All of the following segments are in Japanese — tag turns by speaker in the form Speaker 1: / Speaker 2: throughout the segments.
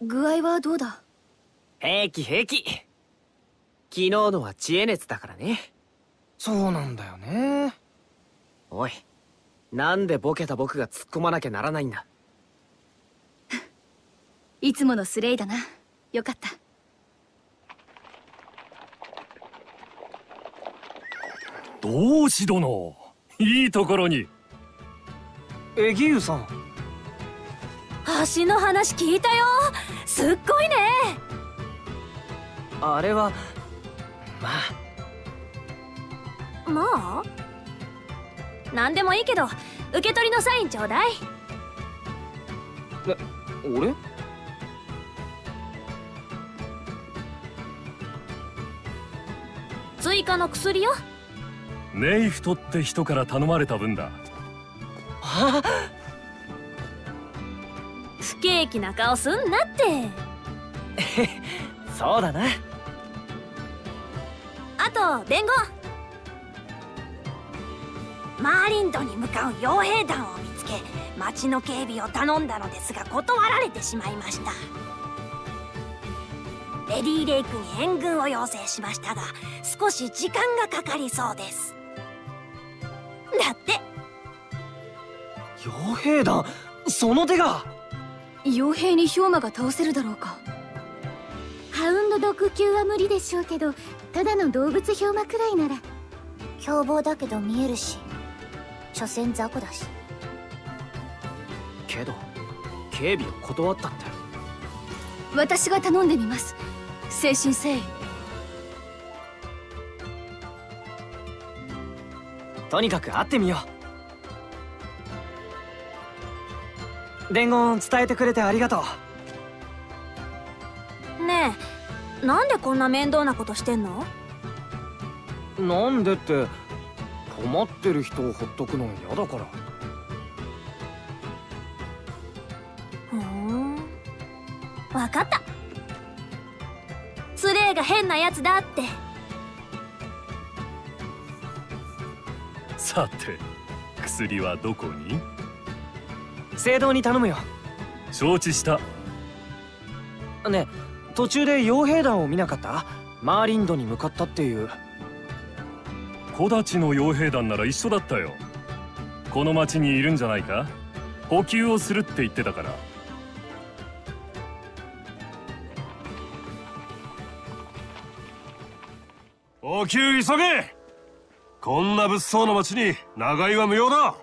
Speaker 1: 具合はどうだ？
Speaker 2: 平気平気。昨日のは知恵熱だからね。
Speaker 3: そうなんだよね。
Speaker 2: おいなんでボケた僕が突っ込まなきゃならないんだ？
Speaker 1: いつものスレイだな。よかった。
Speaker 4: 同志殿いいところに。
Speaker 3: エギウさん
Speaker 1: 橋の話聞いたよ。すっごいね。
Speaker 3: あれはま
Speaker 1: あ。まあ何でもいいけど受け取りのサインちょうだい。
Speaker 3: え俺？
Speaker 1: 追加の薬よ。
Speaker 4: ネイフトって人から頼まれた分だ。
Speaker 3: あ
Speaker 1: 不景気な顔すんなって。
Speaker 3: そうだな。
Speaker 1: あと伝言マーリンドに向かう傭兵団を見つけ町の警備を頼んだのですが断られてしまいました。レディーレイクに援軍を要請しましたが少し時間がかかりそうです。だって。
Speaker 3: 傭兵団？その手が
Speaker 1: 傭兵に氷馬が倒せるだろうか。
Speaker 5: ハウンドドッグ級は無理でしょうけどただの動物氷馬くらいなら凶暴だけど見えるし所詮雑魚だし。
Speaker 2: けど警備を断ったって。
Speaker 1: 私が頼んでみます。誠心誠意。
Speaker 3: とにかく会ってみよう伝言伝えてくれてありがと
Speaker 1: うねえなんでこんな面倒なことしてんの
Speaker 3: なんでって困ってる人をほっとくの嫌だから
Speaker 1: ふん分かったスレイが変なやつだって
Speaker 4: さて薬はどこに
Speaker 3: 聖堂に頼むよ。
Speaker 4: 承知した。
Speaker 3: ね途中で傭兵団を見なかった？マーリンドに向かったっていう。
Speaker 4: 木立の傭兵団なら一緒だったよ。この町にいるんじゃないか？補給をするって言ってたから。
Speaker 6: 補給急げ！こんな物騒な町に長居は無用だ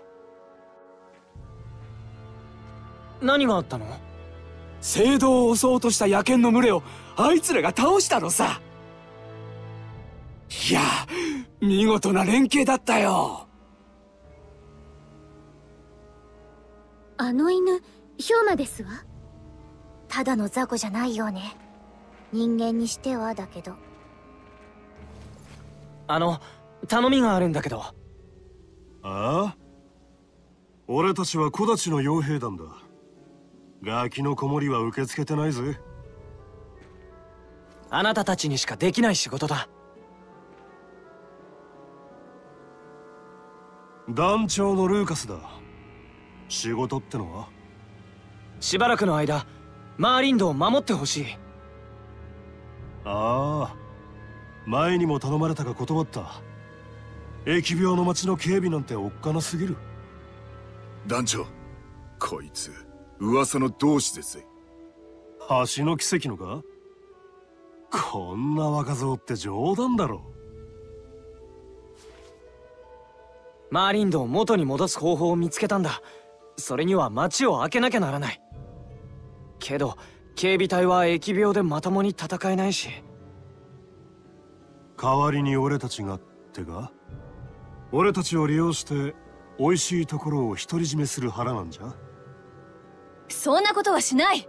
Speaker 3: 何があったの？
Speaker 7: 聖堂を襲おうとした野犬の群れをあいつらが倒したのさ。いや見事な連携だったよ。
Speaker 5: あの犬氷馬ですわ。ただの雑魚じゃないよね。人間にしてはだけど。
Speaker 3: あの頼みがあるんだけど。
Speaker 6: ああ？俺たちは木立の傭兵団だガキの子守は受け付けてないぜ。
Speaker 3: あなたたちにしかできない仕事だ。
Speaker 6: 団長のルーカスだ。仕事ってのは？
Speaker 3: しばらくの間マーリンドを守ってほしい。
Speaker 6: ああ。前にも頼まれたが断った。疫病の町の警備なんておっかなすぎる。
Speaker 8: 団長こいつ噂の同志です。
Speaker 6: 橋の奇跡のか？こんな若造って冗談だろ。
Speaker 3: マーリンドを元に戻す方法を見つけたんだ。それには町を開けなきゃならない。けど警備隊は疫病でまともに戦えないし。
Speaker 6: 代わりに俺たちがってか？俺たちを利用して美味しいところを独り占めする腹なんじゃ？
Speaker 1: そんなことはしない。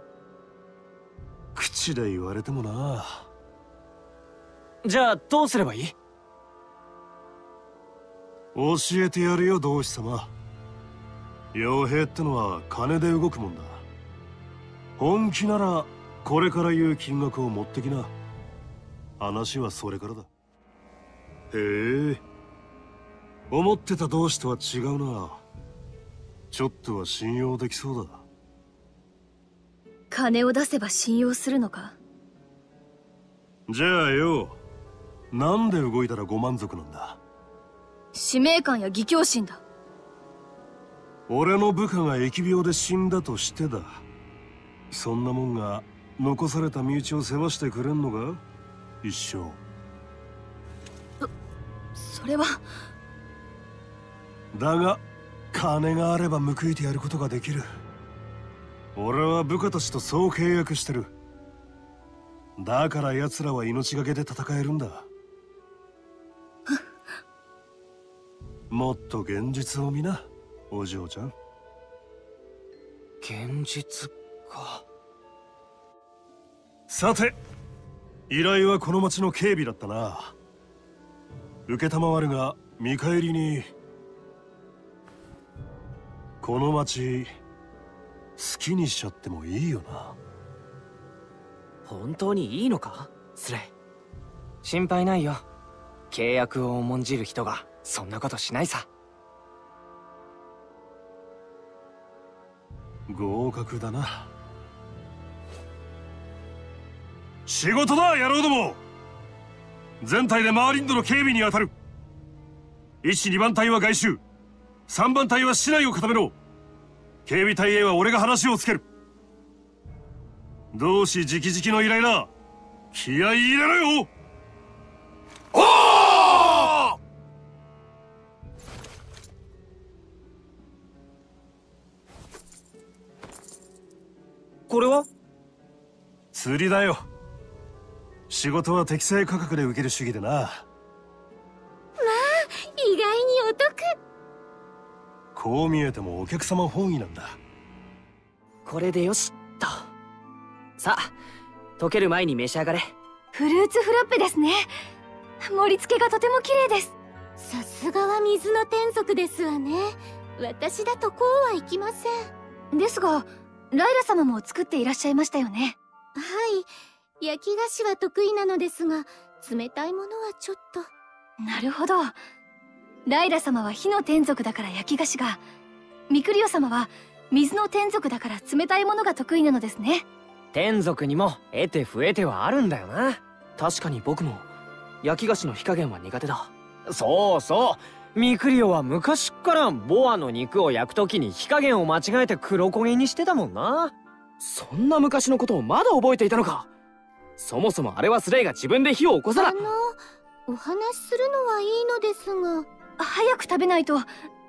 Speaker 6: 口で言われてもな。
Speaker 3: じゃあどうすればいい？
Speaker 6: 教えてやるよ同志様。傭兵ってのは金で動くもんだ。本気ならこれから言う金額を持ってきな。話はそれからだ。へえ。思ってた同志とは違うな。ちょっとは信用できそうだ
Speaker 9: 金を出せば信用するのか？
Speaker 6: じゃあよなんで動いたらご満足なんだ？
Speaker 9: 使命感や義兄心だ。
Speaker 6: 俺の部下が疫病で死んだとしてだ。そんなもんが残された身内を世話してくれんのか一生。
Speaker 9: それは。
Speaker 6: だが金があれば報いてやることができる俺は部下たちとそう契約してる。だから奴らは命がけで戦えるんだ。もっと現実を見なお嬢ちゃん。
Speaker 3: 現実か。
Speaker 6: さて依頼はこの町の警備だったな。承るが見返りに。この町好きにしちゃってもいいよな。
Speaker 2: 本当にいいのか？スレイ。
Speaker 3: 心配ないよ。契約を重んじる人がそんなことしないさ。
Speaker 6: 合格だな。仕事だ野郎ども。全体でマーリンドの警備に当たる。1、2番隊は外周。3番隊は市内を固めろ警備隊へは俺が話をつける。同志直々の依頼だ気合い入れろよ。おお
Speaker 3: これは？
Speaker 6: 釣りだよ。仕事は適正価格で受ける主義でなこう見えてもお客様本位なんだ。
Speaker 2: これでよしっと。さあ溶ける前に召し上がれ。
Speaker 9: フルーツフラッペですね。盛り付けがとても綺麗です。
Speaker 5: さすがは水の天族ですわね。私だとこうはいきません。
Speaker 9: ですがライラ様も作っていらっしゃいましたよね。
Speaker 5: はい。焼き菓子は得意なのですが冷たいものはちょっと。
Speaker 9: なるほどライラ様は火の天族だから焼き菓子がミクリオ様は水の天族だから冷たいものが得意なのですね。
Speaker 3: 天族にも得て増えてはあるんだよな。
Speaker 2: 確かに僕も焼き菓子の火加減は苦手だ。
Speaker 3: そうそう。ミクリオは昔っからボアの肉を焼くときに火加減を間違えて黒焦げにしてたもんな。
Speaker 2: そんな昔のことをまだ覚えていたのか。そもそもあれはスレイが自分で火を起こさな
Speaker 5: あのお話しするのはいいのですが
Speaker 9: 早く食べないと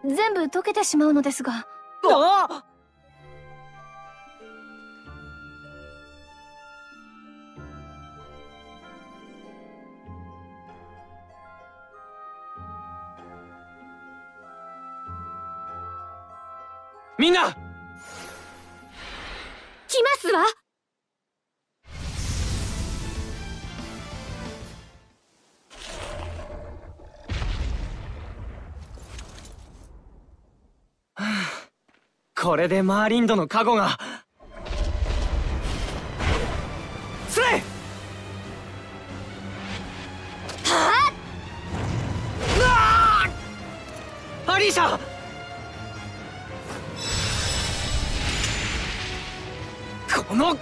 Speaker 9: 全部溶けてしまうのですが。
Speaker 3: あみんな！
Speaker 5: 来ますわ
Speaker 3: これでマーリンドのカゴが。スレイ！はあアリーシャ！この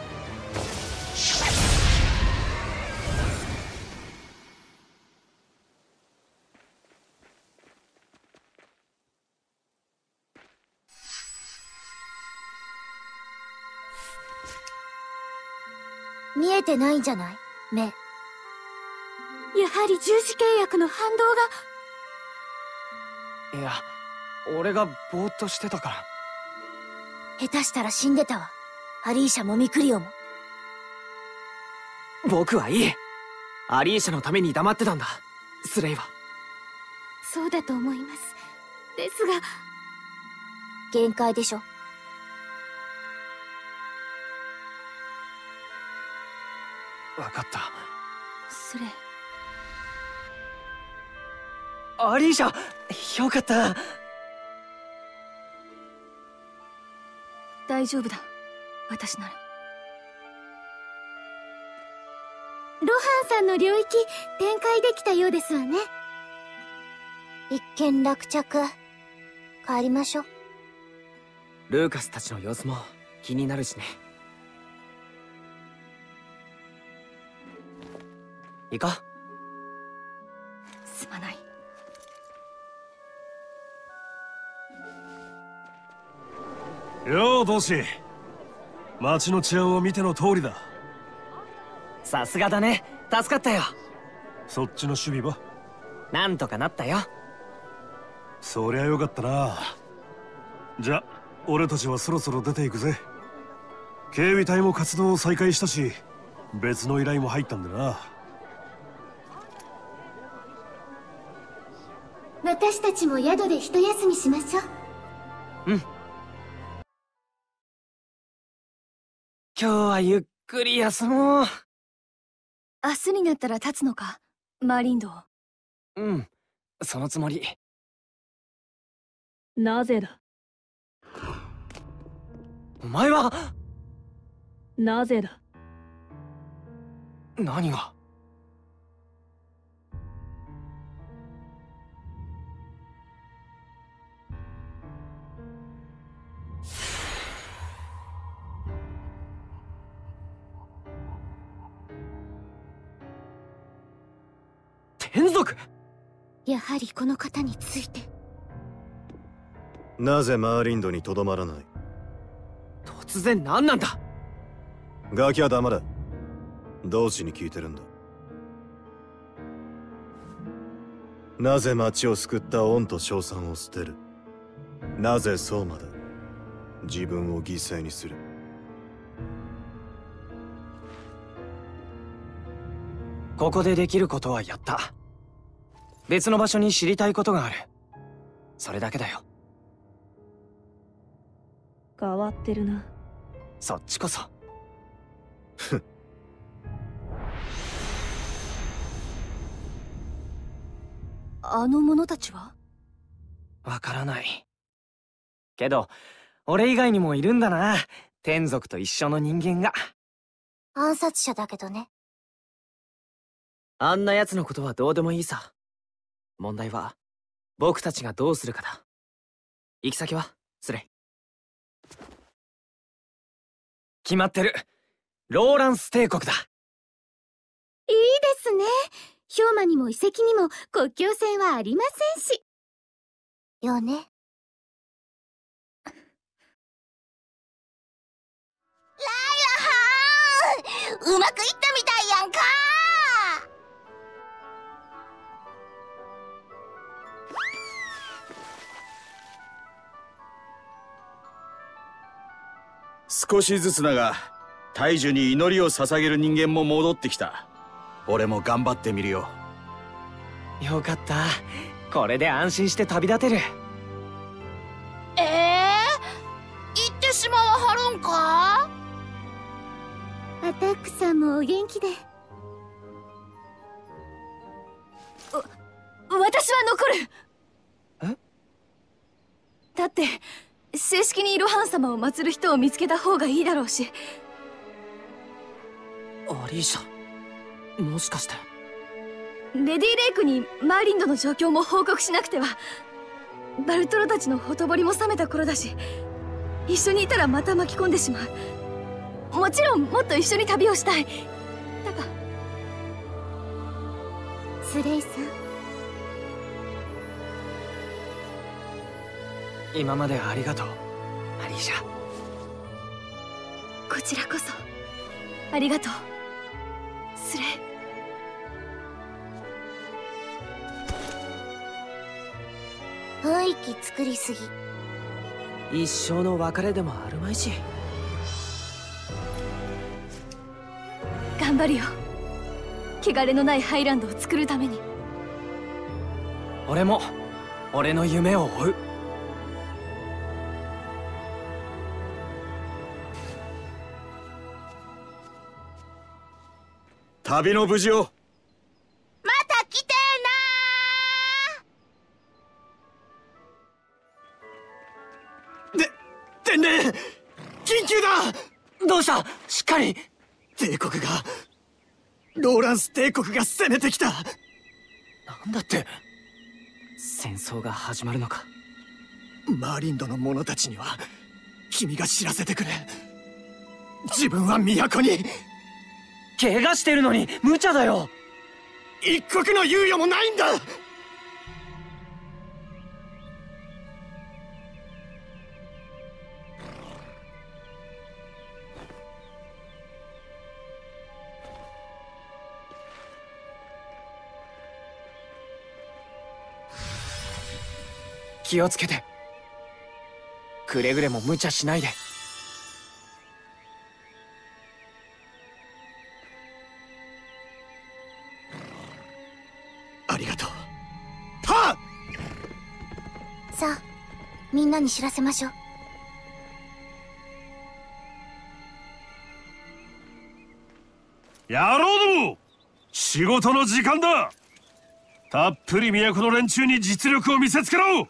Speaker 5: えてないんじゃない？目。やはり十字契約の反動が。
Speaker 3: いや俺がぼーっとしてたから。
Speaker 5: 下手したら死んでたわ。アリーシャもミクリオも。
Speaker 2: 僕はいい。アリーシャのために黙ってたんだ。スレイは。
Speaker 5: そうだと思います。ですが。限界でしょ
Speaker 3: 分かった。
Speaker 9: それ
Speaker 3: アリーシャよかった。
Speaker 9: 大丈夫だ。私なら。
Speaker 5: ロハンさんの領域展開できたようですわね。一件落着。帰りましょう。
Speaker 2: ルーカスたちの様子も気になるしね
Speaker 3: いいか
Speaker 9: すまない。
Speaker 6: よう同志町の治安を見ての通りだ。
Speaker 3: さすがだね。助かったよ。
Speaker 6: そっちの守備は？
Speaker 3: なんとかなったよ。
Speaker 6: そりゃよかったな。じゃ俺たちはそろそろ出ていくぜ。警備隊も活動を再開したし別の依頼も入ったんでな
Speaker 10: 私たちも宿で一休みしましょう。
Speaker 3: うん。今日はゆっくり休もう。
Speaker 9: 明日になったら立つのか？マーリンド
Speaker 3: うん。そのつもり。
Speaker 1: なぜだ？
Speaker 3: お前は？
Speaker 1: なぜだ？
Speaker 3: 何が？族。
Speaker 10: やはりこの方について。
Speaker 11: なぜマーリンドにとどまらない？
Speaker 3: 突然何なんだ？
Speaker 11: ガキは黙れ。同志に聞いてるんだ。なぜ町を救った恩と賞賛を捨てる？なぜそうまで？自分を犠牲にする。
Speaker 3: ここでできることはやった別の場所に知りたいことがある。それだけだよ。
Speaker 1: 変わってるな。
Speaker 3: そっちこそ。
Speaker 9: あの者たちは？
Speaker 3: わからない。けど俺以外にもいるんだな。天族と一緒の人間が。
Speaker 10: 暗殺者だけどね。
Speaker 2: あんな奴のことはどうでもいいさ問題は僕たちがどうするかだ。行き先はスレイ
Speaker 3: 決まってる。ローランス帝国だ。
Speaker 10: いいですね。氷馬にも遺跡にも国境線はありませんし。よね。
Speaker 12: ライラはーうまくいったみたいやんか
Speaker 8: 少しずつだが大樹に祈りを捧げる人間も戻ってきた。俺も頑張ってみるよ。
Speaker 3: よかった。これで安心して旅立てる。
Speaker 12: ええー、行ってしまわはるんか？
Speaker 10: アタックさんもお元気で。
Speaker 9: 私は残る。
Speaker 3: え？
Speaker 9: だって正式にイロハン様を祀る人を見つけた方がいいだろうし。
Speaker 2: アリーシャもしかして。
Speaker 9: レディ・レイクにマーリンドの状況も報告しなくては。バルトロたちのほとぼりも冷めた頃だし一緒にいたらまた巻き込んでしまう。もちろんもっと一緒に旅をしたい。だが。
Speaker 10: スレイさん
Speaker 3: 今までありがとう。アリーシャ。
Speaker 9: こちらこそ。ありがとう。スレイ
Speaker 10: 雰囲気作りすぎ。
Speaker 2: 一生の別れでもあるまいし。
Speaker 9: 頑張るよ。汚れのないハイランドを作るために。
Speaker 3: 俺も俺の夢を追う
Speaker 8: 旅の無事を。
Speaker 12: また来て
Speaker 13: で天霊緊急だ。
Speaker 3: どうした？しっかり。
Speaker 13: 帝国がローランス帝国が攻めてきた。
Speaker 3: なんだって。戦争が始まるのか。
Speaker 13: マーリンドの者たちには君が知らせてくれ。自分は都に
Speaker 3: 怪我してるのに無茶だよ。
Speaker 6: 一刻の猶予もないんだ。
Speaker 3: 気をつけて。くれぐれも無茶しないで
Speaker 5: なに知らせましょう。
Speaker 6: 野郎ども仕事の時間だ。たっぷり都の連中に実力を見せつけろ。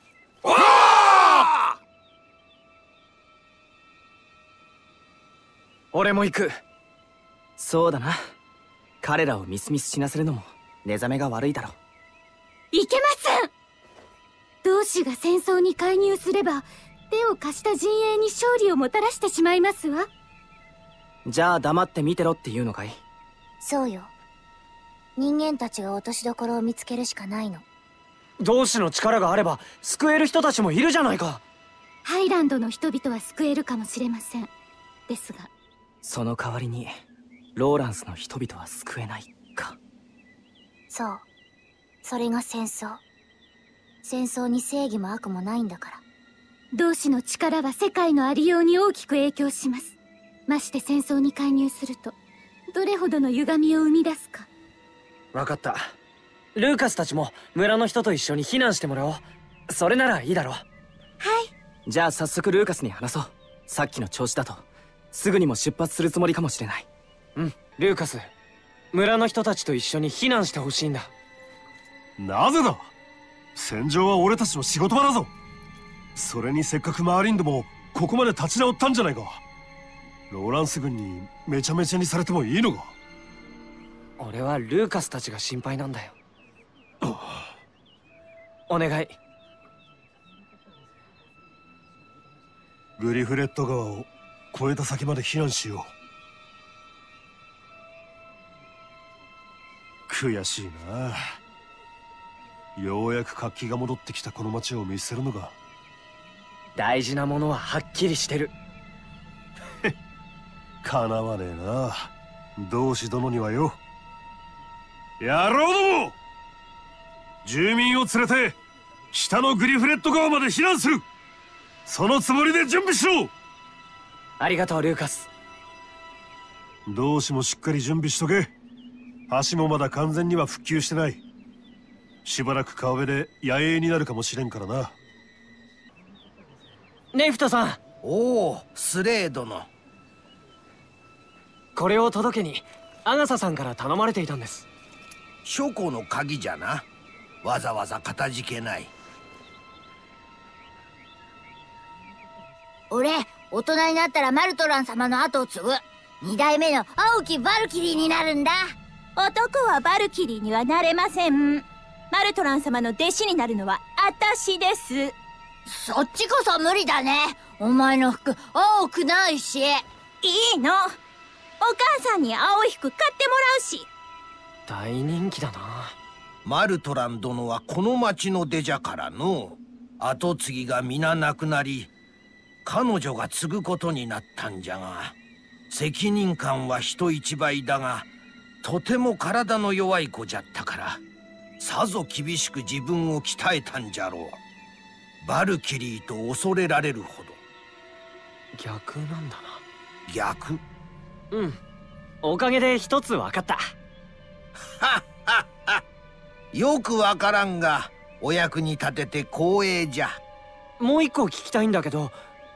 Speaker 3: 俺も行く。
Speaker 2: そうだな。彼らをミスミス死なせるのも寝覚めが悪いだろ
Speaker 5: いけません同志が戦争に介入すれば手を貸した陣営に勝利をもたらしてしまいますわ。
Speaker 2: じゃあ黙って見てろっていうのかい？
Speaker 5: そうよ。人間たちが落としどころを見つけるしかないの。
Speaker 3: 同志の力があれば救える人たちもいるじゃないか。
Speaker 5: ハイランドの人々は救えるかもしれません。ですが。
Speaker 2: その代わりにローランスの人々は救えないか。
Speaker 5: そう。それが戦争戦争に正義も悪もないんだから。同志の力は世界のありように大きく影響します。まして戦争に介入するとどれほどの歪みを生み出すか。
Speaker 3: 分かった。ルーカスたちも村の人と一緒に避難してもらおう。それならいいだろう。
Speaker 5: はい。
Speaker 2: じゃあ早速ルーカスに話そう。さっきの調子だと。すぐにも出発するつもりかもしれない。
Speaker 3: うんルーカス。村の人たちと一緒に避難してほしいんだ。
Speaker 6: なぜだ？戦場は俺たちの仕事場だぞ。それにせっかくマーリンドもここまで立ち直ったんじゃないか。ローランス軍にめちゃめちゃにされてもいいのか？
Speaker 3: 俺はルーカスたちが心配なんだよ。お願い。
Speaker 6: グリフレット川を越えた先まで避難しよう。悔しいなようやく活気が戻ってきたこの町を見せるのが。
Speaker 3: 大事なものははっきりしてる。
Speaker 6: かなわねえな。同志殿にはよ。野郎ども！住民を連れて下のグリフレット川まで避難する。そのつもりで準備しろ！
Speaker 3: ありがとうルーカス。
Speaker 6: 同志もしっかり準備しとけ。橋もまだ完全には復旧してないしばらく川辺で野営になるかもしれんからな。
Speaker 3: ネフトさん。
Speaker 14: おおスレー殿
Speaker 3: これを届けにアガサさんから頼まれていたんです。
Speaker 14: 書庫の鍵じゃな。わざわざかたじけない。
Speaker 12: 俺大人になったらマルトラン様の後を継ぐ。二代目の青きバルキリーになるんだ。
Speaker 15: 男はバルキリーにはなれませんマルトラン様の弟子になるのは私です。
Speaker 12: そっちこそ無理だね。お前の服青くないし。い
Speaker 15: いの。お母さんに青い服買ってもらうし。
Speaker 3: 大人気だな。
Speaker 14: マルトラン殿はこの町の出じゃからの。後継ぎが皆亡くなり彼女が継ぐことになったんじゃが。責任感は人一倍だがとても体の弱い子じゃったからさぞ厳しく自分を鍛えたんじゃろう。バルキリーと恐れられるほど。
Speaker 3: 逆なんだな。
Speaker 14: 逆？
Speaker 3: うん。おかげで一つ分かった。
Speaker 14: よくわからんがお役に立てて光栄じゃ。
Speaker 3: もう一個聞きたいんだけど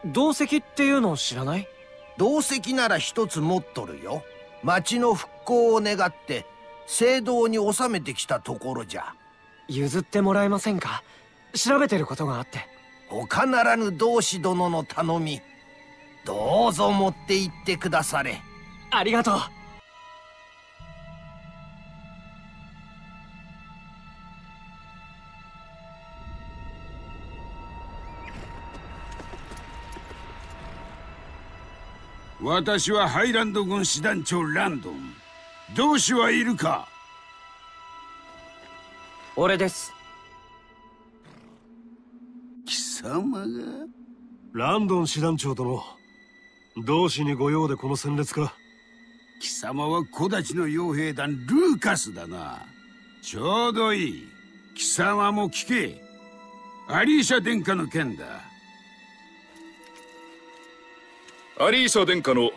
Speaker 3: 同石っていうのを知らない？
Speaker 14: 同石なら一つ持っとるよ。町の復興を願って聖堂に収めてきたところじゃ。
Speaker 3: 譲ってもらえませんか？調べてることがあって。
Speaker 14: 他ならぬ同志殿の頼み。どうぞ持って行ってくだされ。
Speaker 3: ありがとう。
Speaker 16: 私はハイランド軍師団長ランドン同志はいるか？
Speaker 3: 俺です。
Speaker 16: 貴様が？
Speaker 6: ランドン師団長殿同志に御用でこの戦列か。
Speaker 16: 貴様は小立ちの傭兵団ルーカスだな。ちょうどいい。貴様も聞け。アリーシャ殿下の件だ。
Speaker 17: アリーシャ殿下の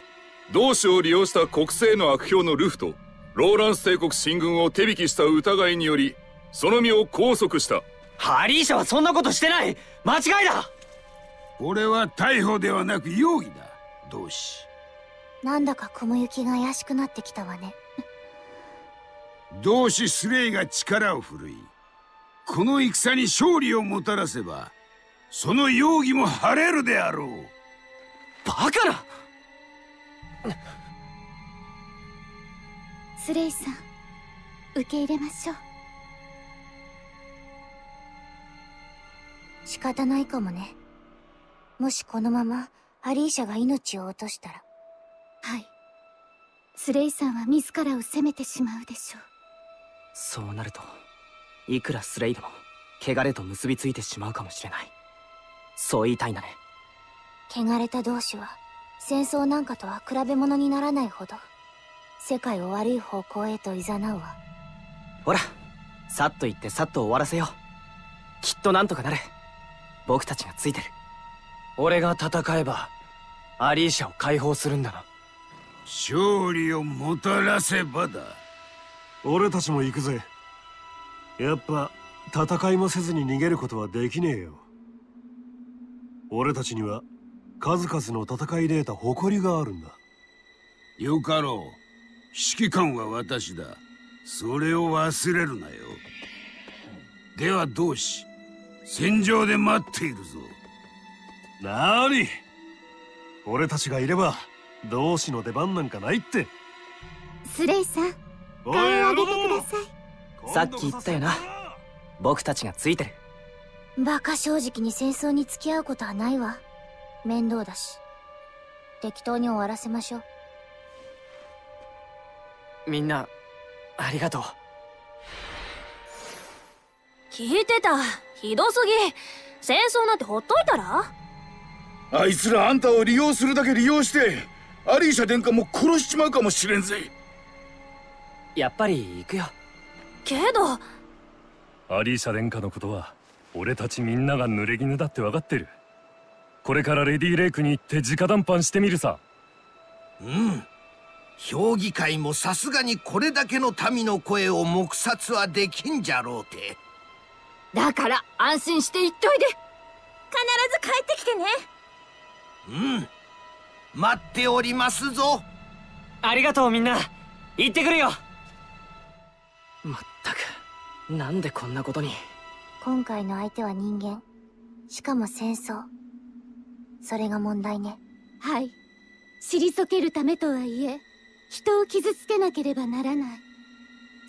Speaker 17: 同志を利用した国政の悪評のルフとローランス帝国進軍を手引きした疑いによりその身を拘束した。
Speaker 3: アリーシャはそんなことしてない。間違いだ。
Speaker 16: これは逮捕ではなく容疑だ。同志
Speaker 5: なんだか雲行きが怪しくなってきたわね。
Speaker 16: 同志スレイが力を振るいこの戦に勝利をもたらせばその容疑も晴れるであろう。
Speaker 3: バカな
Speaker 5: スレイさん受け入れましょう。仕方ないかもね。もしこのままアリーシャが命を落としたら。はい。スレイさんは自らを責めてしまうでしょう。
Speaker 2: そうなるといくらスレイでも汚れと結びついてしまうかもしれない。そう言いたいんだね。
Speaker 5: 汚れた同士は戦争なんかとは比べ物にならないほど世界を悪い方向へと誘うわ。
Speaker 2: ほらさっと言ってさっと終わらせよう。きっとなんとかなる。僕たちがついてる。
Speaker 3: 俺が戦えばアリーシャを解放するんだな。
Speaker 16: 勝利をもたらせばだ。
Speaker 6: 俺たちも行くぜ。やっぱ戦いもせずに逃げることはできねえよ。俺たちには数々の戦いで得た誇りがあるんだ。
Speaker 16: よかろう指揮官は私だ。それを忘れるなよ。では同志戦場で待っているぞ。
Speaker 6: なーに俺たちがいれば同志の出番なんかないって。
Speaker 5: スレイさん顔を上げてください。
Speaker 2: さっき言ったよな。僕たちがついてる。
Speaker 5: バカ正直に戦争に付き合うことはないわ。面倒だし。適当に終わらせましょう
Speaker 3: みんなありがとう。
Speaker 18: 聞いてた。ひどすぎ。戦争なんてほっといたら？
Speaker 17: あいつらあんたを利用するだけ利用してアリーシャ殿下も殺しちまうかもしれんぜ。
Speaker 2: やっぱり行くよ。
Speaker 18: けど。
Speaker 4: アリーシャ殿下のことは俺たちみんなが濡れ衣だって分かってる。これからレディーレイクに行って直談判してみるさ。
Speaker 14: うん評議会もさすがにこれだけの民の声を黙殺はできんじゃろうて。
Speaker 9: だから安心して言っといで。
Speaker 15: 必ず帰ってきてね。
Speaker 14: うん。待っておりますぞ。
Speaker 3: ありがとうみんな。行ってくるよ。
Speaker 2: まったく。なんでこんなことに。
Speaker 5: 今回の相手は人間。しかも戦争。それが問題ね。
Speaker 10: はい。退けるためとはいえ人を傷つけなければならない。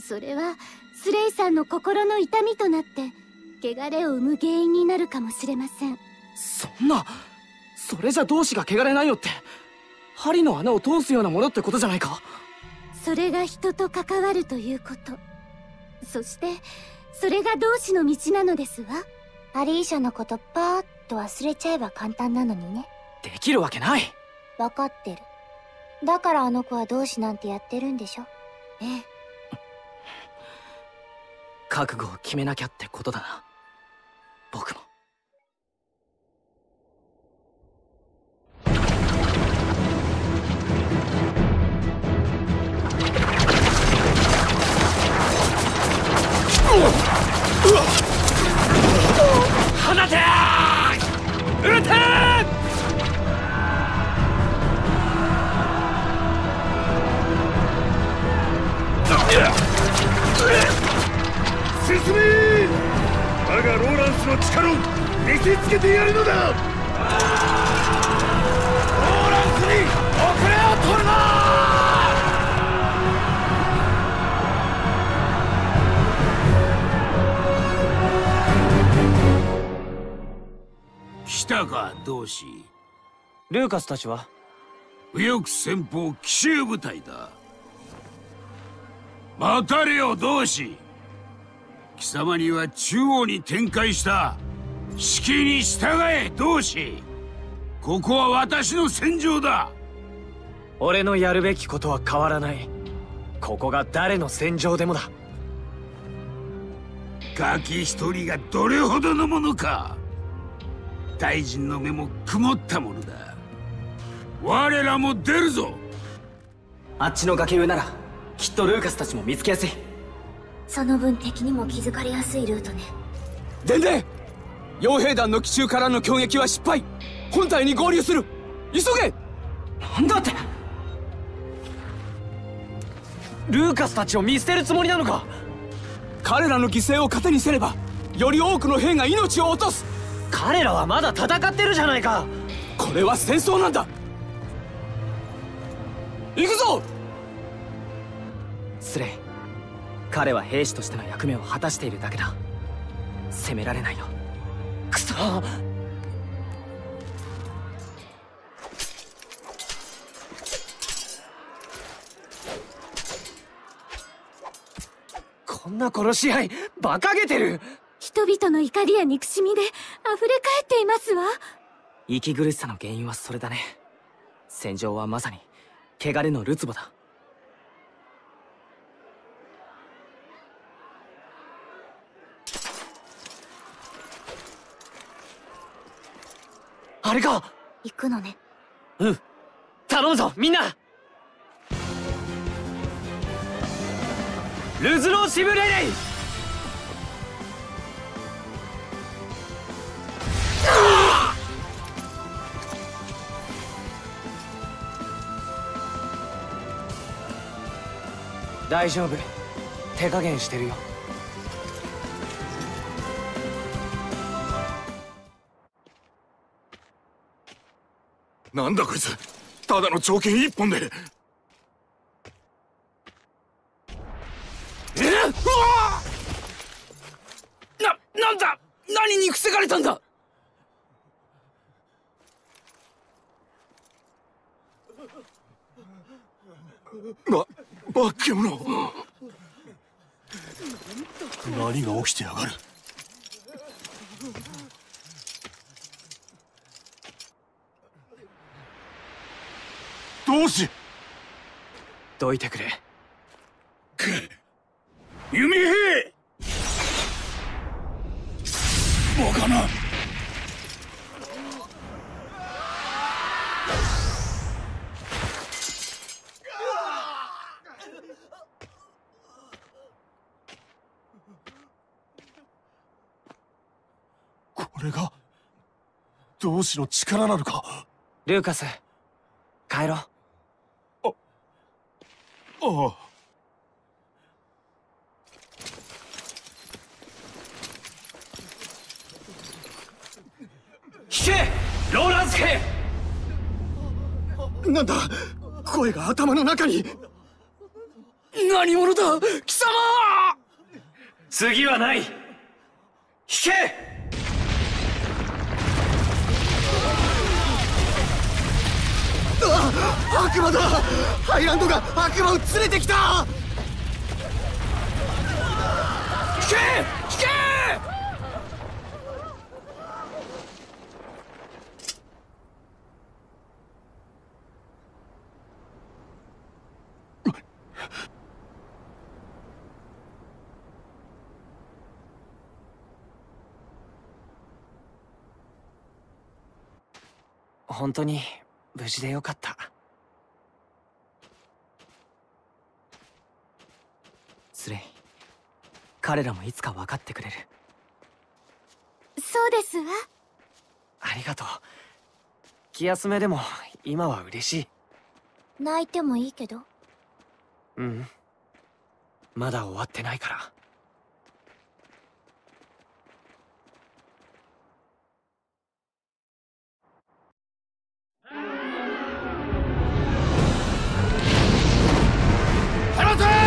Speaker 10: それはスレイさんの心の痛みとなって汚れを生む原因になるかもしれません。
Speaker 2: そんなそれじゃ同志が汚れないよって針の穴を通すようなものってことじゃないか。
Speaker 10: それが人と関わるということ。そしてそれが同志の道なのですわ。
Speaker 5: アリーシャのことパーッと忘れちゃえば簡単なのにね。
Speaker 2: できるわけない。
Speaker 5: 分かってるだからあの子は同志なんてやってるんでしょ？
Speaker 10: ええ。
Speaker 2: 覚悟を決めなきゃってことだな。僕も。
Speaker 3: 放て撃て
Speaker 6: 進め我がローランスの力を見せつけてやるのだローランスに遅れを取るな
Speaker 16: 来たか同志。
Speaker 3: ルーカスたちは？
Speaker 16: 右翼先方奇襲部隊だ待たれよ同志。貴様には中央に展開した。指揮に従え同志。ここは私の戦場だ。
Speaker 3: 俺のやるべきことは変わらない。ここが誰の戦場でもだ。
Speaker 16: ガキ一人がどれほどのものか。大臣の目も曇ったものだ。我らも出るぞ。
Speaker 2: あっちの崖上ならきっとルーカスたちも見つけやすい。
Speaker 5: その分敵にも気づかれやすいルートね。
Speaker 7: 伝令！傭兵団の奇襲からの攻撃は失敗。本体に合流する。急げ！
Speaker 3: なんだって！ルーカスたちを見捨てるつもりなのか？
Speaker 7: 彼らの犠牲を糧にすればより多くの兵が命を落とす。
Speaker 3: 彼らはまだ戦ってるじゃないか。
Speaker 7: これは戦争なんだ。行くぞ
Speaker 2: スレイ彼は兵士としての役目を果たしているだけだ。責められないよ
Speaker 3: くそ。こんな殺し合い馬鹿げてる。
Speaker 10: 人々の怒りや憎しみで溢れ返っていますわ。
Speaker 2: 息苦しさの原因はそれだね。戦場はまさに汚れのるつぼだ
Speaker 3: あれか
Speaker 5: 行くのね。
Speaker 3: うん。頼むぞみんな。ルズローシブレレイ。大丈夫。手加減してるよ
Speaker 17: なんだこいつ。ただの条件一本で。
Speaker 7: え？うわな、なんだ？何に防がれたんだ？
Speaker 17: ば、化け物
Speaker 6: 何が起きてやがるどうし
Speaker 3: どいてくれ。
Speaker 16: 弓兵。バカな。
Speaker 6: これが同志の力なのか。
Speaker 3: ルーカス帰ろう
Speaker 6: ああ
Speaker 3: 引けローランス兵。
Speaker 7: なんだ声が頭の中に。何者だ貴様。
Speaker 3: 次はない。引け
Speaker 7: あ悪魔だハイランドが悪魔を連れてきた引け引け
Speaker 3: 本当に無事でよかった。
Speaker 2: スレイ彼らもいつか分かってくれる。
Speaker 10: そうですわ。
Speaker 3: ありがとう。気休めでも今は嬉しい。
Speaker 5: 泣いてもいいけど。
Speaker 3: うん。まだ終わってないから
Speaker 16: 放て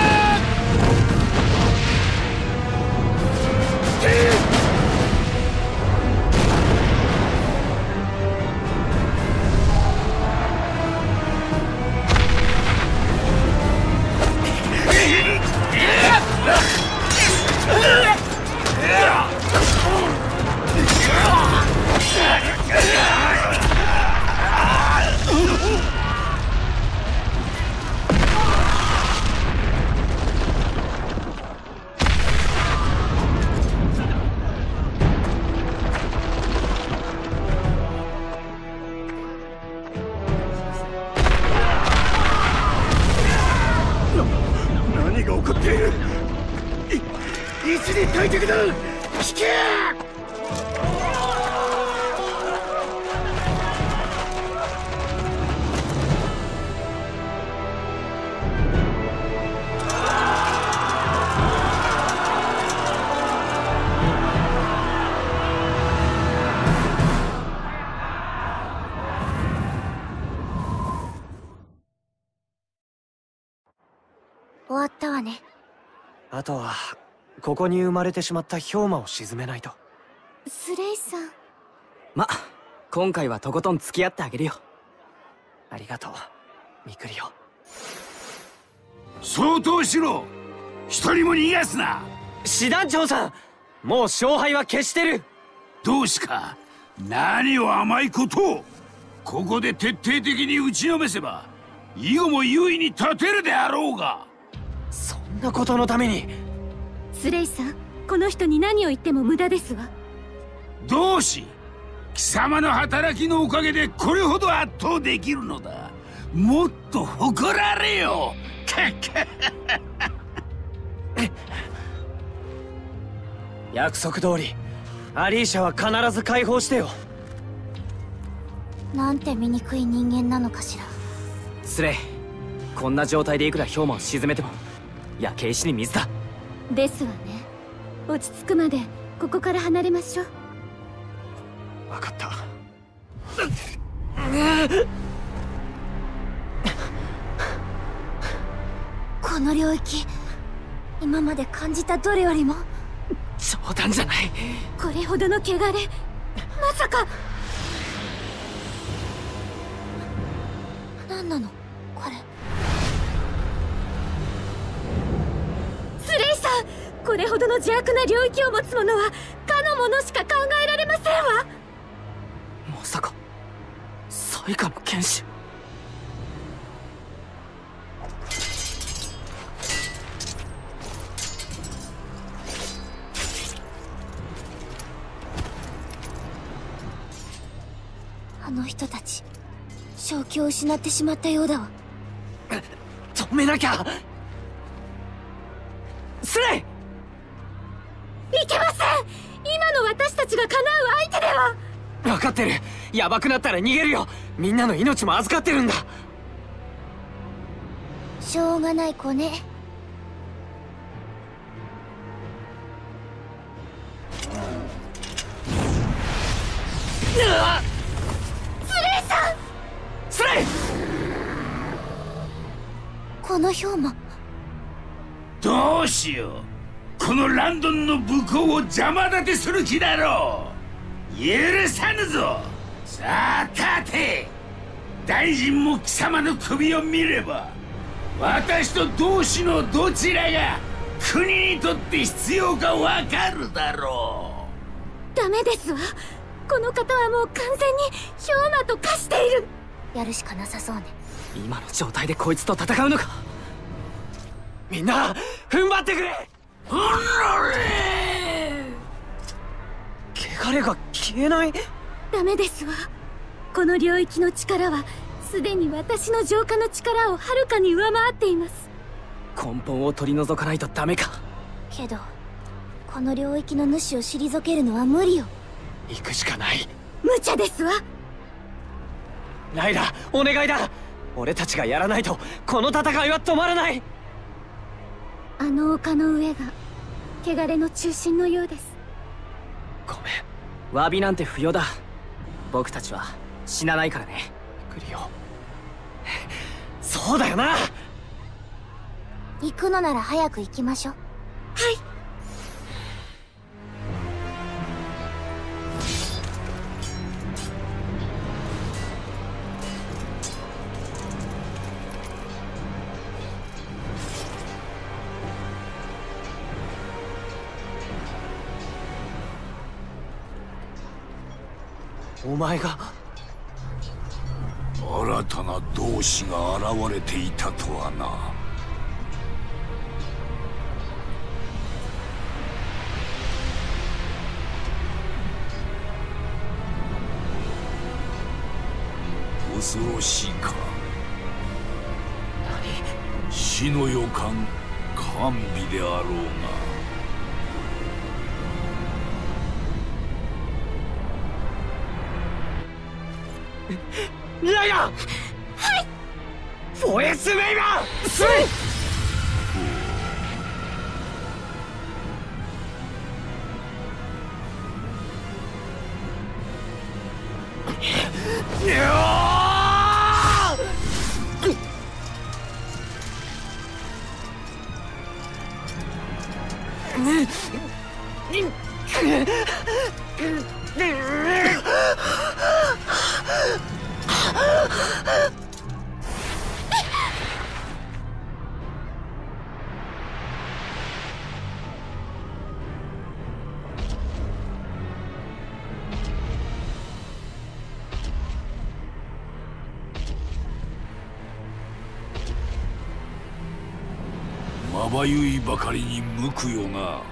Speaker 3: ここに生まれてしまった氷馬を沈めないと。
Speaker 10: スレイさん。
Speaker 2: ま今回はとことん付き合ってあげるよ。
Speaker 3: ありがとうミクリオ。
Speaker 16: 相当しろ。一人も逃がすな。
Speaker 3: 師団長さんもう勝敗は決してる。
Speaker 16: どうしか。何を甘いことを。ここで徹底的に打ちのめせば以後も優位に立てるであろうが。
Speaker 3: そんなことのために
Speaker 10: スレイさんこの人に何を言っても無駄ですわ。
Speaker 16: 同志貴様の働きのおかげでこれほど圧倒できるのだ。もっと誇られよ。
Speaker 3: 約束通りアリーシャは必ず解放してよ。
Speaker 5: なんて醜い人間なのかしら。
Speaker 2: スレイこんな状態でいくら氷馬を沈めても焼け石に水だ
Speaker 10: ですわね。落ち着くまでここから離れましょう。
Speaker 3: 分かった。
Speaker 5: この領域今まで感じたどれよりも？
Speaker 2: 冗談じゃない。
Speaker 10: これほどの汚れまさか！
Speaker 5: 何なの？これ
Speaker 10: ほどの邪悪な領域を持つ者はかの者しか考えられませんわ。
Speaker 2: まさか最下の剣士。
Speaker 5: あの人たち正気を失ってしまったようだわ。
Speaker 3: 止めなきゃ。スレイ
Speaker 10: いけません。今の私たちが叶う相手では。
Speaker 3: 分かってる。ヤバくなったら逃げるよ。みんなの命も預かってるんだ。
Speaker 5: しょうがない子ね。
Speaker 3: うわ
Speaker 5: スレイさん！
Speaker 3: スレイ
Speaker 5: この氷馬。
Speaker 16: どうしようこのランドンの武功を邪魔立てする気だろう。許さぬぞ。さあ立て。大臣も貴様の首を見れば私と同志のどちらが国にとって必要かわかるだろ
Speaker 10: ダメですわ。この方はもう完全に氷馬と化している。
Speaker 5: やるしかなさそうね。
Speaker 2: 今の状態でこいつと戦うのか。
Speaker 3: みんな踏ん張ってくれ汚れが消えない？
Speaker 10: ダメですわ。この領域の力はすでに私の浄化の力をはるかに上回っています。
Speaker 2: 根本を取り除かないとダメか？
Speaker 5: けどこの領域の主を退けるのは無理よ。
Speaker 3: 行くしかない。
Speaker 10: 無茶ですわ。
Speaker 3: ライラお願いだ！俺たちがやらないとこの戦いは止まらない
Speaker 10: あの丘の上が汚れの中心のようです。
Speaker 2: ごめん。詫びなんて不要だ。僕たちは死なないからね。
Speaker 3: クリオそうだよな！
Speaker 5: 行くのなら早く行きましょう。
Speaker 10: はい
Speaker 3: 前が。
Speaker 16: 新たな同志が現れていたとはな。恐ろしいか。
Speaker 3: 何？
Speaker 16: 死の予感甘美であろうが
Speaker 3: はい。フォエスメイマースイ
Speaker 17: まばゆいばかりに無くよな。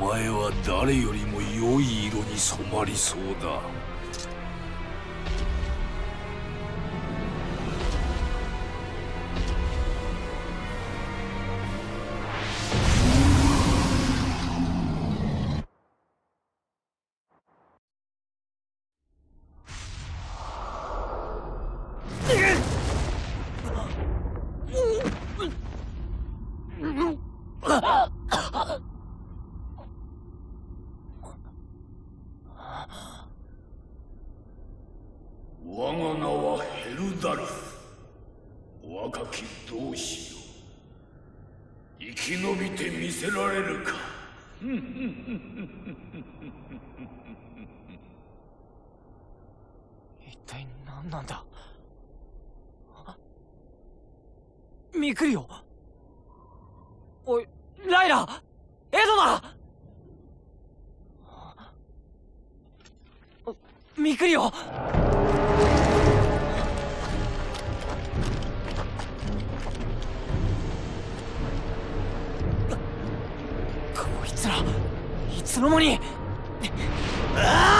Speaker 17: お前は誰よりも良い色に染まりそうだ。
Speaker 3: ミクリオおいライラエドだミクリオこいつらいつの間に。フォ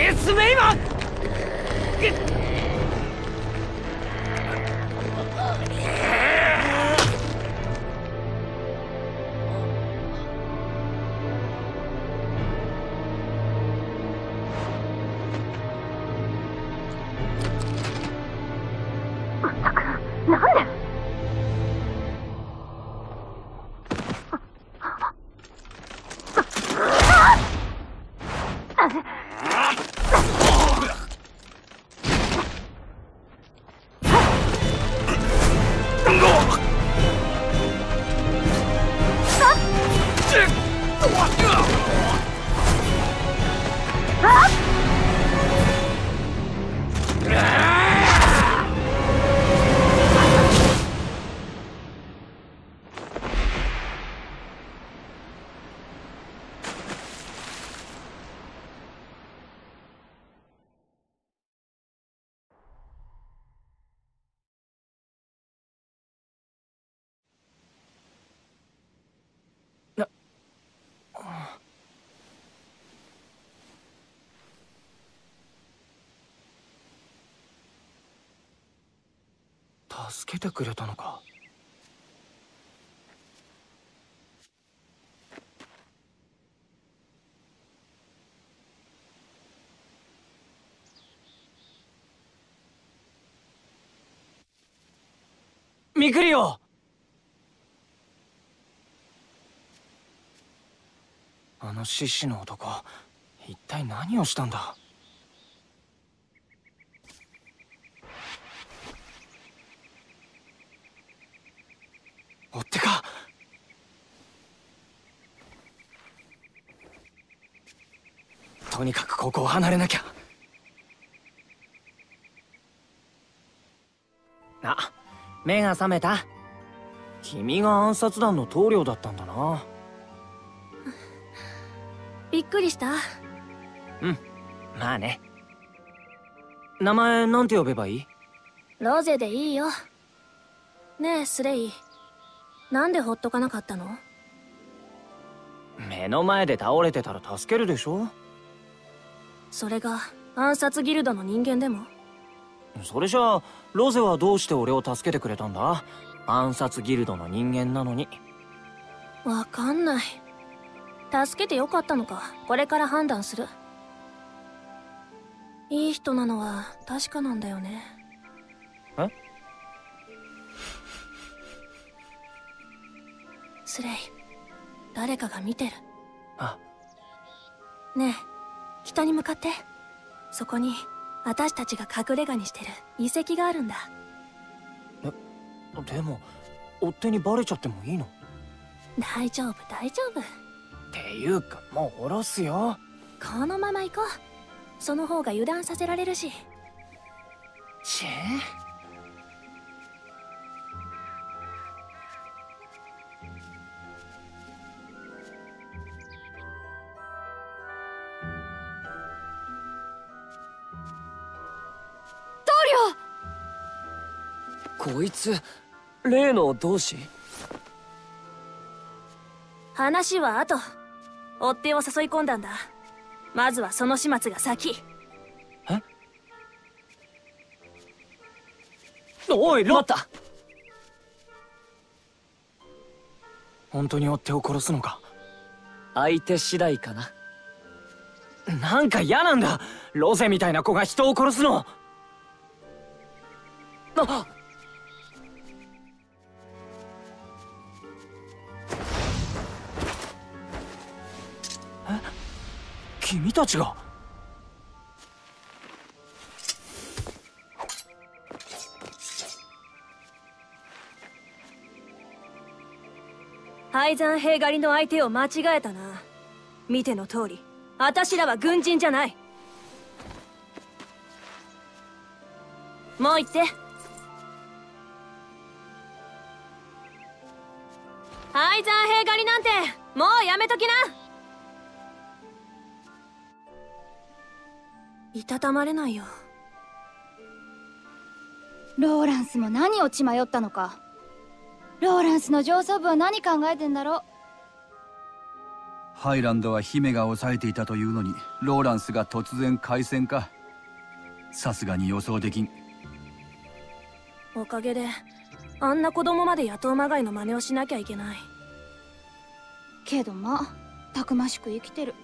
Speaker 3: エスメイマ
Speaker 19: ン助けてくれたのか。ミクリオあの獅子の男一体何をしたんだ？追ってか。とにかくここを離れなきゃ。あ目が覚めた。君が暗殺団の棟梁だったんだな。
Speaker 1: びっくりした。
Speaker 3: うんまあね。名前なんて呼べばいい？
Speaker 1: ロゼでいいよ。ねえスレイなんでほっとかなかったの？
Speaker 3: 目の前で倒れてたら助けるでしょ？
Speaker 1: それが暗殺ギルドの人間でも？
Speaker 3: それじゃあロゼはどうして俺を助けてくれたんだ？暗殺ギルドの人間なのに。
Speaker 1: わかんない。助けてよかったのか。これから判断する。いい人なのは確かなんだよね。
Speaker 3: え？
Speaker 1: スレイ誰かが見てる。
Speaker 3: あ。
Speaker 1: ねえ北に向かって。そこに私たちが隠れ家にしてる。遺跡があるんだ。
Speaker 3: でも追っ手にバレちゃってもいいの？
Speaker 1: 大丈夫大丈夫。
Speaker 3: っていうかもう下ろすよ。
Speaker 1: このまま行こう。その方が油断させられるし。
Speaker 3: ちえこいつ例の同志？
Speaker 1: 話は後。追っ手を誘い込んだんだ。まずはその始末が先。
Speaker 3: え？おいロ待った。本当に追っ手を殺すのか？相手次第かな？なんか嫌なんだ！ロゼみたいな子が人を殺すの！あえ君たちが。
Speaker 1: ハイザン兵狩りの相手を間違えたな。見ての通り。私らは軍人じゃない。もう言って。ハイザン兵狩りなんてもうやめときな。いたたまれないよ。
Speaker 5: ローランスも何を血迷ったのか。ローランスの上層部は何考えてんだろう。
Speaker 8: ハイランドは姫が抑えていたというのにローランスが突然開戦か。さすがに予想できん。
Speaker 1: おかげであんな子供まで雇うまがいの真似をしなきゃいけない。
Speaker 5: けどまあたくましく生きてる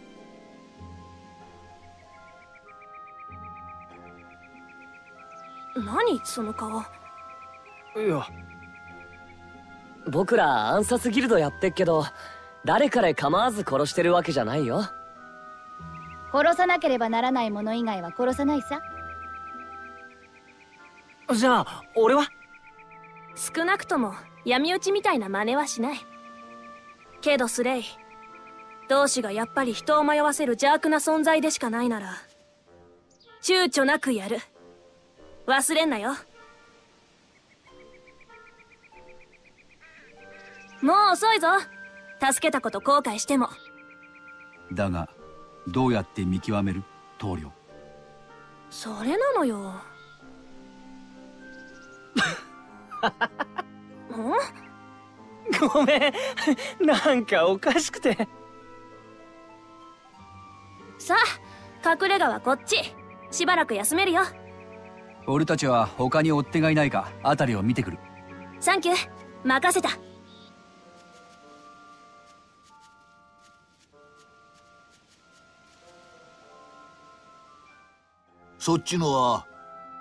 Speaker 1: 何その顔？
Speaker 3: いや。
Speaker 2: 僕ら暗殺ギルドやってっけど誰彼構わず殺してるわけじゃないよ。
Speaker 5: 殺さなければならないもの以外は殺さないさ。
Speaker 3: じゃあ俺は？
Speaker 1: 少なくとも闇討ちみたいな真似はしない。けどスレイ同志がやっぱり人を迷わせる邪悪な存在でしかないなら躊躇なくやる忘れんなよ。もう遅いぞ。助けたこと後悔しても。
Speaker 8: だがどうやって見極める？棟梁。
Speaker 1: それなのよ。ん？
Speaker 3: ごめん。なんかおかしくて。
Speaker 1: さあ隠れ家はこっち。しばらく休めるよ
Speaker 8: 俺たちは他に追っ手がいないか辺りを見てくる。
Speaker 1: サンキュー任せた。
Speaker 20: そっちのは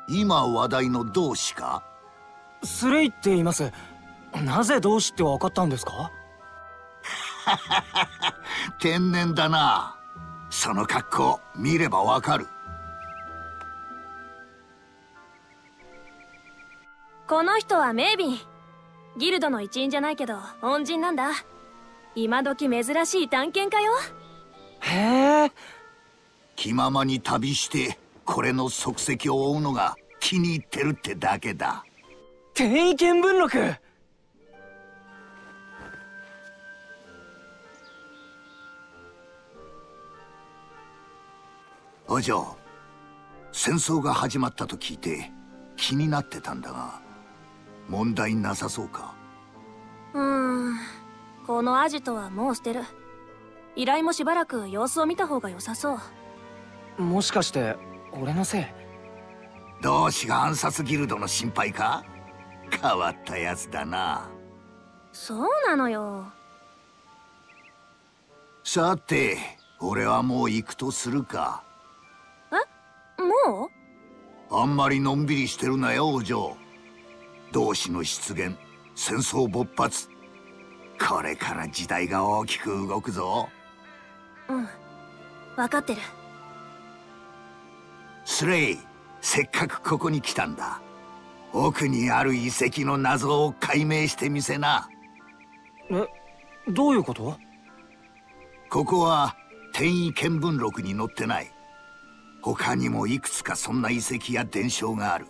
Speaker 20: 今話題の同志か？
Speaker 3: スレイって言います。なぜ同志って分かったんですか？
Speaker 20: 天然だな。その格好見ればわかる
Speaker 1: この人はメイビン。ギルドの一員じゃないけど恩人なんだ。今時珍しい探検家よ。
Speaker 3: へえ。
Speaker 20: 気ままに旅してこれの足跡を追うのが気に入ってるってだけだ。
Speaker 3: 天意見聞録。
Speaker 20: お嬢戦争が始まったと聞いて気になってたんだが問題なさそうか？
Speaker 1: うーん。このアジトはもう捨てる。依頼もしばらく様子を見た方が良さそう。
Speaker 3: もしかして俺のせい？
Speaker 20: 同志が暗殺ギルドの心配か？変わったやつだな。
Speaker 1: そうなのよ。
Speaker 20: さて俺はもう行くとするか？
Speaker 1: え？も
Speaker 20: う？あんまりのんびりしてるなよお嬢同志の出現戦争勃発。これから時代が大きく動くぞ。
Speaker 1: うん。分かってる。
Speaker 20: スレイせっかくここに来たんだ。奥にある遺跡の謎を解明してみせな。
Speaker 3: えどういうこと？
Speaker 20: ここは転移見聞録に載ってない。他にもいくつかそんな遺跡や伝承がある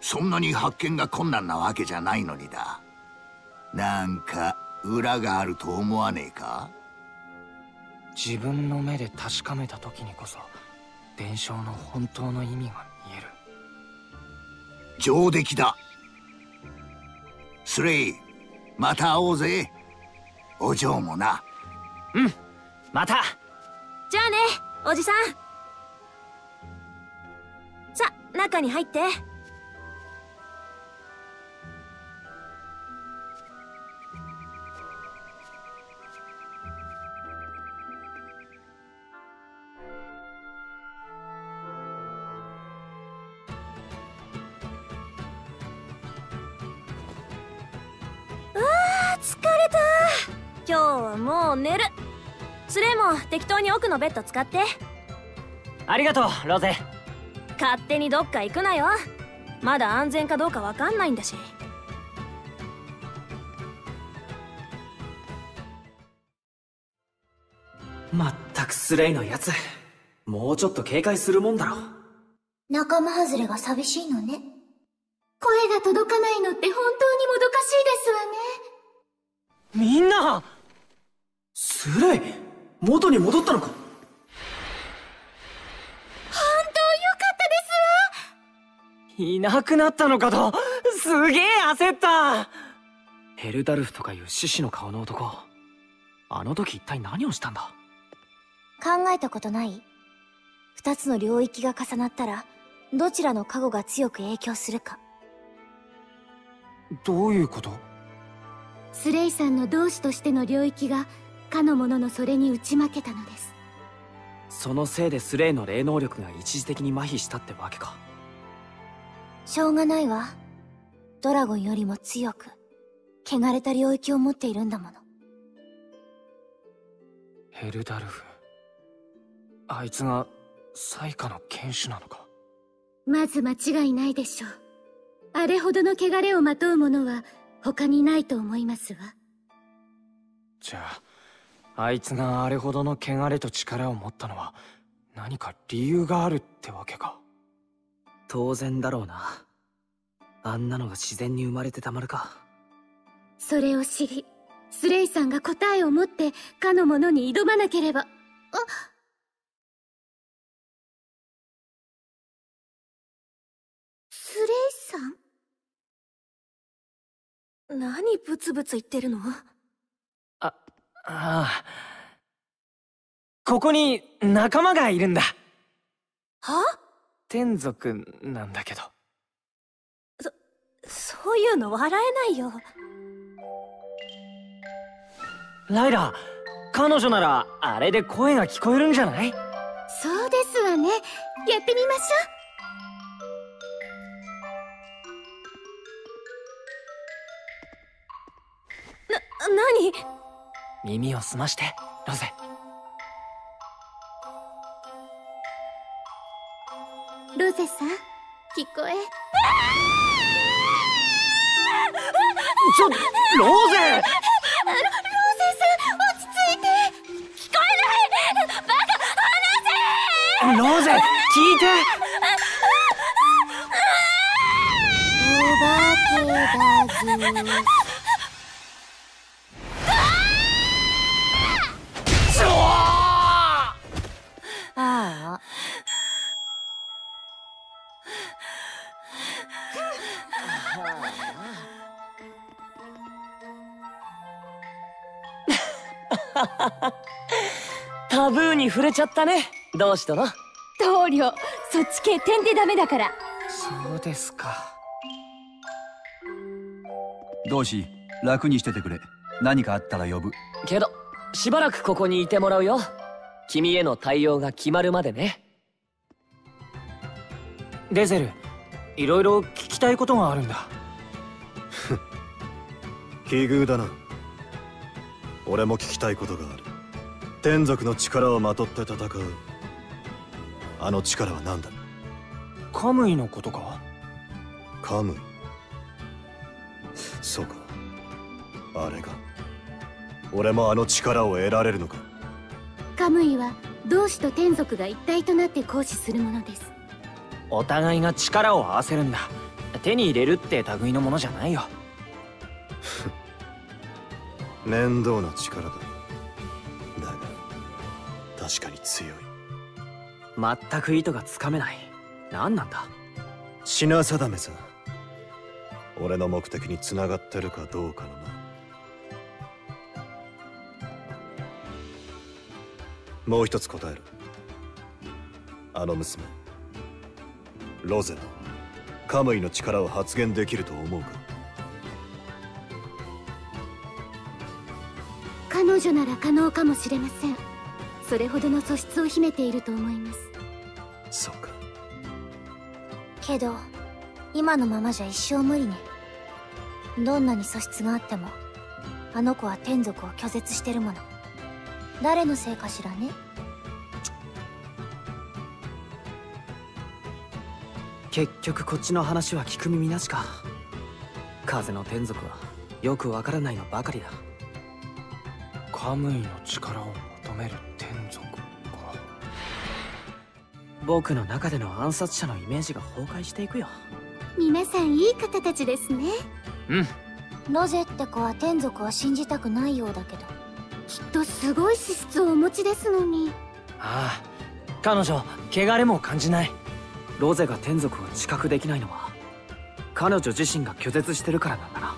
Speaker 20: そんなに発見が困難なわけじゃないのにだ。なんか裏があると思わねえか？
Speaker 3: 自分の目で確かめた時にこそ伝承の本当の意味が見える。
Speaker 20: 上出来だ。スレイまた会おうぜ。お嬢もな。
Speaker 3: うんまた。
Speaker 1: じゃあねおじさん。さ中に入って寝る。スレイも適当に奥のベッド使って。
Speaker 3: ありがとうロゼ。
Speaker 1: 勝手にどっか行くなよ。まだ安全かどうかわかんないんだし。
Speaker 2: まったくスレイのやつもうちょっと警戒するもんだろ。
Speaker 5: 仲間外れが寂しいのね。声が届かないのって本当にもどかしいですわね。
Speaker 3: みんな
Speaker 2: スレイ元に戻ったのか？
Speaker 5: 本当よかったです
Speaker 3: わ。いなくなったのかとすげえ焦った。
Speaker 2: ヘルダルフとかいう獅子の顔の男あの時一体何をしたんだ？
Speaker 5: 考えたことない？二つの領域が重なったらどちらの加護が強く影響するか。
Speaker 3: どういうこと？
Speaker 10: スレイさんの同志としての領域がかの者のそれに打ち負けたのです。
Speaker 2: そのせいでスレイの霊能力が一時的に麻痺したってわけか。
Speaker 5: しょうがないわ。ドラゴンよりも強く汚れた領域を持っているんだもの。
Speaker 3: ヘルダルフあいつが最下の剣士なのか？
Speaker 10: まず間違いないでしょう。あれほどの汚れをまとう者は他にないと思いますわ。
Speaker 3: じゃああいつがあれほどの汚れと力を持ったのは何か理由があるってわけか。
Speaker 2: 当然だろうな。あんなのが自然に生まれてたまるか。
Speaker 10: それを知りスレイさんが答えを持ってかの者に挑まなければ。あスレイさん？
Speaker 1: 何ブツブツ言ってるの？
Speaker 3: あああ。ここに仲間がいるんだ。
Speaker 1: は？
Speaker 3: 天族なんだけど。
Speaker 1: そそういうの笑えないよ。
Speaker 3: ライラ彼女ならあれで声が聞こえるんじゃない？
Speaker 10: そうですわね。やってみましょ
Speaker 1: う。な、何？
Speaker 3: 耳を澄ましてロゼ
Speaker 10: ロゼさん聞こえ。
Speaker 3: ちょローゼ
Speaker 10: ロローゼさん落ち着いて。
Speaker 1: 聞こえない。バカ
Speaker 3: ローゼ聞いて。
Speaker 5: お化けだぞ
Speaker 3: れちゃったね。同志殿
Speaker 9: 棟梁そっち系点でダメだから。
Speaker 3: そうですか。
Speaker 8: 同志楽にしててくれ。何かあったら呼ぶ。
Speaker 2: けどしばらくここにいてもらうよ。君への対応が決まるまでね。
Speaker 3: デゼルいろいろ聞きたいことがあるんだ。
Speaker 11: 奇遇だな。俺も聞きたいことがある天族の力をまとって戦う。あの力は何だ？
Speaker 3: カムイのことか？
Speaker 11: カムイ。そうか。あれが俺もあの力を得られるのか。
Speaker 10: カムイは同志と天族が一体となって行使するものです。
Speaker 3: お互いが力を合わせるんだ。手に入れるって類のものじゃないよ。
Speaker 11: 面倒な力だ強い。
Speaker 2: 全く意図がつかめない。何なんだ？
Speaker 11: 品定めさ。俺の目的に繋がってるかどうかのな。もう一つ答える。あの娘。ロゼはカムイの力を発現できると思うか？
Speaker 10: 彼女なら可能かもしれませんそれほどの素質を秘めていると思います。
Speaker 11: そうか。
Speaker 5: けど今のままじゃ一生無理ね。どんなに素質があってもあの子は天族を拒絶してるもの。誰のせいかしらね。
Speaker 2: 結局こっちの話は聞く耳なしか。風の天族はよくわからないのばかりだ。
Speaker 3: カムイの力を求める
Speaker 2: 僕の中での暗殺者のイメージが崩壊していくよ。
Speaker 10: 皆さんいい方たちですね。
Speaker 3: うん。
Speaker 5: ロゼって子は天族を信じたくないようだけど
Speaker 10: きっとすごい資質をお持ちですのに。
Speaker 3: ああ彼女汚れも感じない。
Speaker 2: ロゼが天族を知覚できないのは彼女自身が拒絶してるからなんだな